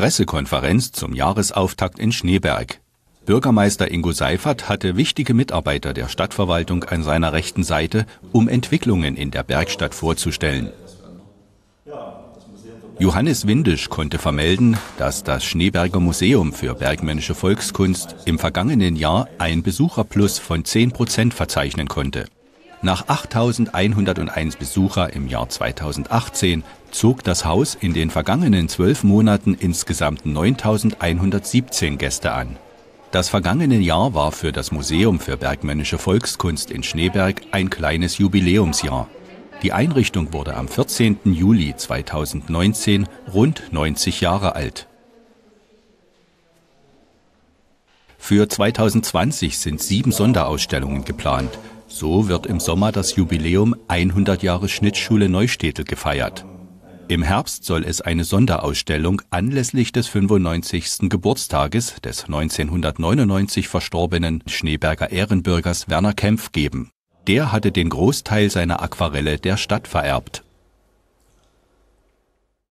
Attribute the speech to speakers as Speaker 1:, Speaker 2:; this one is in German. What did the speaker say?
Speaker 1: Pressekonferenz zum Jahresauftakt in Schneeberg. Bürgermeister Ingo Seifert hatte wichtige Mitarbeiter der Stadtverwaltung an seiner rechten Seite, um Entwicklungen in der Bergstadt vorzustellen. Johannes Windisch konnte vermelden, dass das Schneeberger Museum für bergmännische Volkskunst im vergangenen Jahr ein Besucherplus von 10 Prozent verzeichnen konnte. Nach 8.101 Besucher im Jahr 2018 zog das Haus in den vergangenen zwölf Monaten insgesamt 9.117 Gäste an. Das vergangene Jahr war für das Museum für bergmännische Volkskunst in Schneeberg ein kleines Jubiläumsjahr. Die Einrichtung wurde am 14. Juli 2019 rund 90 Jahre alt. Für 2020 sind sieben Sonderausstellungen geplant. So wird im Sommer das Jubiläum 100 Jahre Schnittschule Neustädtel gefeiert. Im Herbst soll es eine Sonderausstellung anlässlich des 95. Geburtstages des 1999 verstorbenen Schneeberger Ehrenbürgers Werner Kempf geben. Der hatte den Großteil seiner Aquarelle der Stadt vererbt